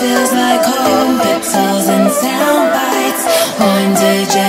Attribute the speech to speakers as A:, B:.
A: feels like home, pixels and sound bites. One digit.